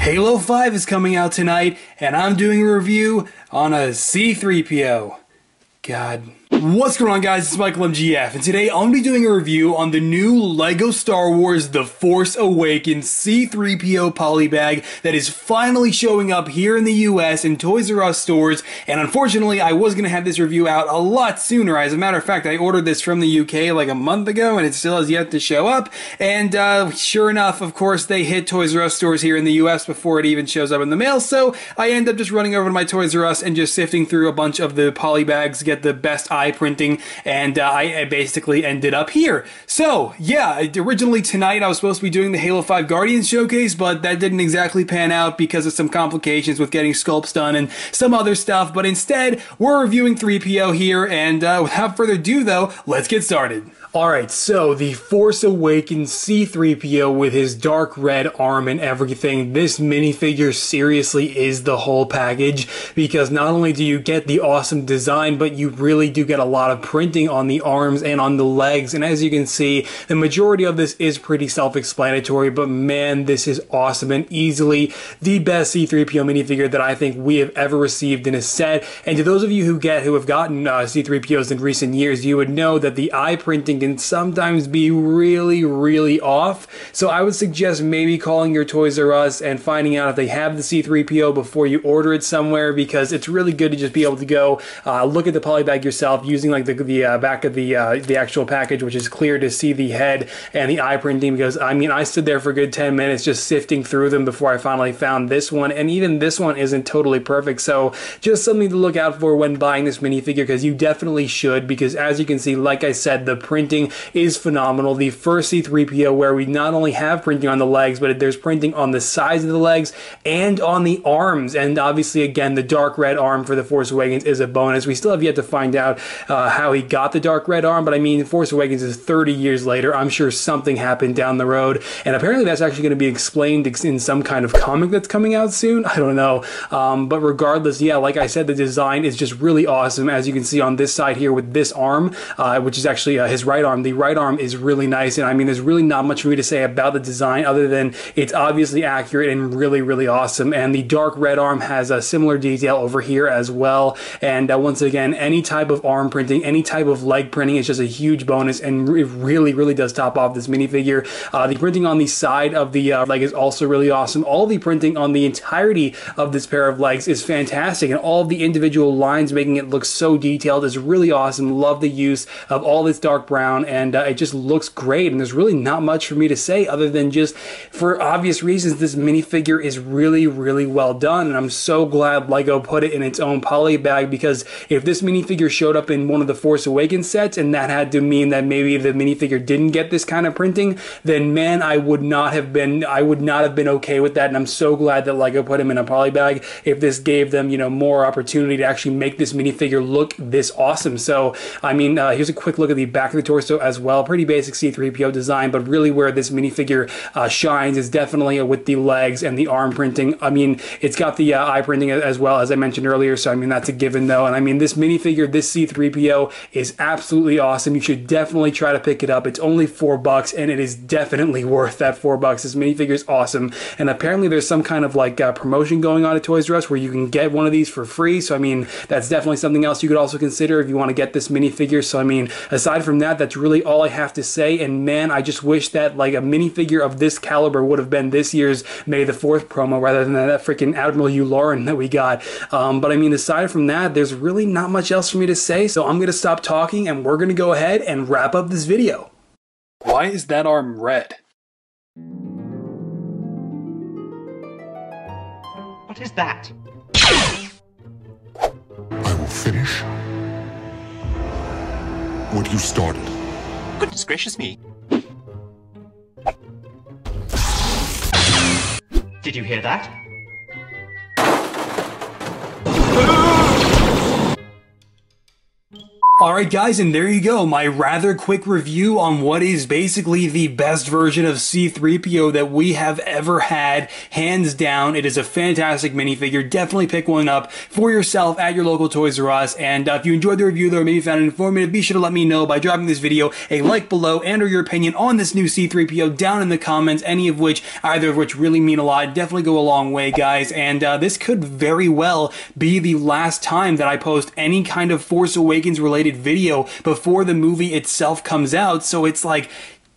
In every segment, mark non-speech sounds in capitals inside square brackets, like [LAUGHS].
Halo 5 is coming out tonight, and I'm doing a review on a C3PO. God. What's going on guys, it's Michael MGF, and today I'm going to be doing a review on the new LEGO Star Wars The Force Awakens C-3PO polybag that is finally showing up here in the US in Toys R Us stores, and unfortunately I was going to have this review out a lot sooner. As a matter of fact, I ordered this from the UK like a month ago, and it still has yet to show up, and uh, sure enough, of course, they hit Toys R Us stores here in the US before it even shows up in the mail, so I end up just running over to my Toys R Us and just sifting through a bunch of the polybags, to get the best eye printing, and uh, I basically ended up here. So, yeah, originally tonight I was supposed to be doing the Halo 5 Guardians showcase, but that didn't exactly pan out because of some complications with getting sculpts done and some other stuff, but instead, we're reviewing 3PO here, and uh, without further ado though, let's get started. Alright, so the Force Awakens C-3PO with his dark red arm and everything, this minifigure seriously is the whole package because not only do you get the awesome design, but you really do get a lot of printing on the arms and on the legs, and as you can see, the majority of this is pretty self-explanatory, but man, this is awesome and easily the best C-3PO minifigure that I think we have ever received in a set, and to those of you who get, who have gotten uh, C-3POs in recent years, you would know that the eye printing can sometimes be really, really off. So I would suggest maybe calling your Toys R Us and finding out if they have the C3PO before you order it somewhere because it's really good to just be able to go uh, look at the polybag yourself using like the, the uh, back of the uh, the actual package, which is clear to see the head and the eye printing. Because I mean, I stood there for a good 10 minutes just sifting through them before I finally found this one, and even this one isn't totally perfect. So just something to look out for when buying this minifigure because you definitely should. Because as you can see, like I said, the print printing is phenomenal. The first C3PO where we not only have printing on the legs, but there's printing on the sides of the legs and on the arms. And obviously, again, the dark red arm for the Force Awakens is a bonus. We still have yet to find out uh, how he got the dark red arm, but I mean, Force Awakens is 30 years later. I'm sure something happened down the road. And apparently, that's actually going to be explained in some kind of comic that's coming out soon. I don't know. Um, but regardless, yeah, like I said, the design is just really awesome. As you can see on this side here with this arm, uh, which is actually uh, his right right arm. The right arm is really nice, and I mean, there's really not much for me to say about the design other than it's obviously accurate and really, really awesome. And the dark red arm has a similar detail over here as well. And uh, once again, any type of arm printing, any type of leg printing is just a huge bonus, and it really, really does top off this minifigure. Uh, the printing on the side of the uh, leg is also really awesome. All the printing on the entirety of this pair of legs is fantastic, and all the individual lines making it look so detailed is really awesome. Love the use of all this dark brown and uh, it just looks great. And there's really not much for me to say other than just for obvious reasons, this minifigure is really, really well done. And I'm so glad LEGO put it in its own poly bag because if this minifigure showed up in one of the Force Awakens sets and that had to mean that maybe the minifigure didn't get this kind of printing, then man, I would not have been, I would not have been okay with that. And I'm so glad that LEGO put him in a poly bag if this gave them, you know, more opportunity to actually make this minifigure look this awesome. So, I mean, uh, here's a quick look at the back of the torso as well. Pretty basic C3PO design, but really where this minifigure uh, shines is definitely with the legs and the arm printing. I mean, it's got the uh, eye printing as well, as I mentioned earlier, so I mean, that's a given though. And I mean, this minifigure, this C3PO is absolutely awesome. You should definitely try to pick it up. It's only four bucks, and it is definitely [LAUGHS] worth that four bucks. This minifigure is awesome, and apparently there's some kind of like uh, promotion going on at Toys R Us where you can get one of these for free. So I mean, that's definitely something else you could also consider if you want to get this minifigure. So I mean, aside from that, that's really all I have to say. And man, I just wish that like a minifigure of this caliber would have been this year's May the 4th promo rather than that freaking Admiral Yularen that we got. Um, but I mean, aside from that, there's really not much else for me to say. So I'm going to stop talking and we're going to go ahead and wrap up this video. Why is that arm red? What is that? I will finish what you started. Goodness gracious me. Did you hear that? Alright guys, and there you go, my rather quick review on what is basically the best version of C-3PO that we have ever had. Hands down, it is a fantastic minifigure. Definitely pick one up for yourself at your local Toys R Us. And uh, if you enjoyed the review though, or maybe found it informative, be sure to let me know by dropping this video a like below and or your opinion on this new C-3PO down in the comments, any of which, either of which really mean a lot. Definitely go a long way, guys. And uh, this could very well be the last time that I post any kind of Force Awakens related video before the movie itself comes out. So it's like,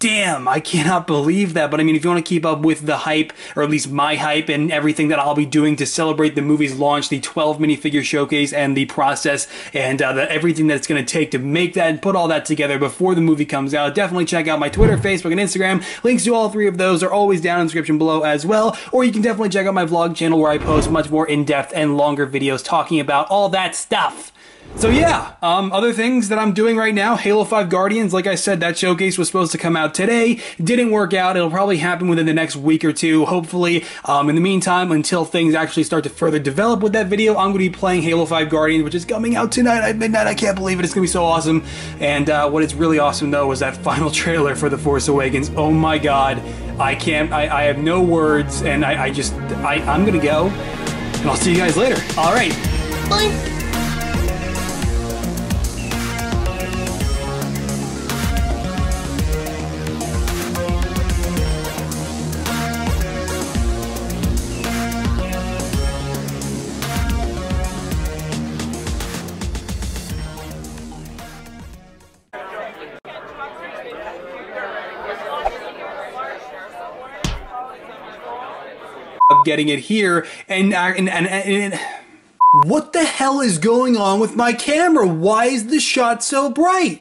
damn, I cannot believe that. But I mean, if you want to keep up with the hype, or at least my hype, and everything that I'll be doing to celebrate the movie's launch, the 12 minifigure showcase, and the process, and uh, the, everything that it's going to take to make that and put all that together before the movie comes out, definitely check out my Twitter, Facebook, and Instagram. Links to all three of those are always down in the description below as well. Or you can definitely check out my vlog channel where I post much more in depth and longer videos talking about all that stuff. So yeah, um, other things that I'm doing right now, Halo 5 Guardians, like I said, that showcase was supposed to come out today. Didn't work out. It'll probably happen within the next week or two, hopefully. Um, in the meantime, until things actually start to further develop with that video, I'm going to be playing Halo 5 Guardians, which is coming out tonight at midnight. I can't believe it. It's going to be so awesome. And uh, what is really awesome, though, was that [LAUGHS] final trailer for The Force Awakens. Oh my god. I can't, I, I have no words, and I, I just, I, I'm going to go, and I'll see you guys later. All right. Getting it here uh, and and, and, and what the hell is going on with my camera? Why is the shot so bright?